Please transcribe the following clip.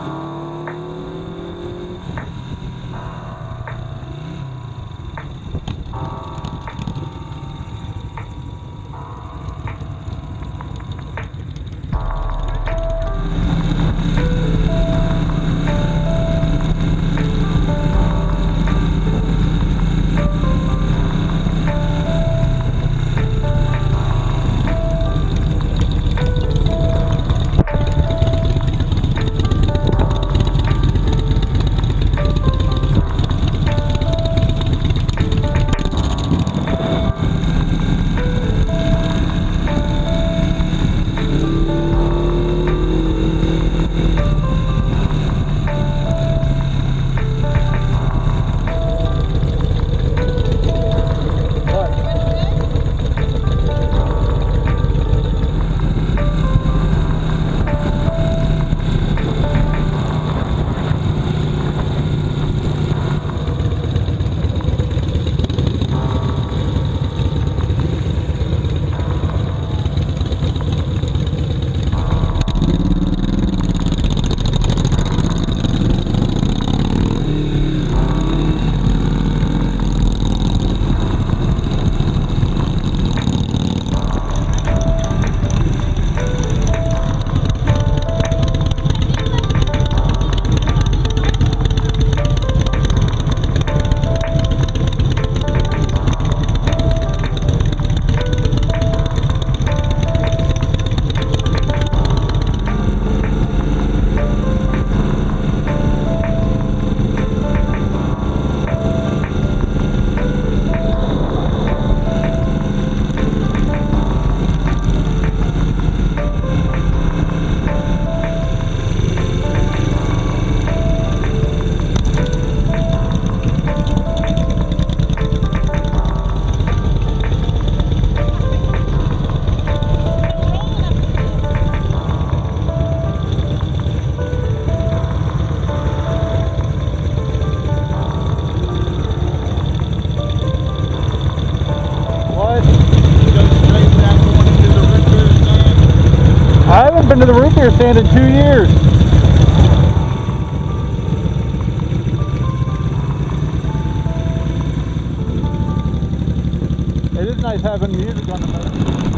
Bye. Had the root stand in two years. It is nice having music on the.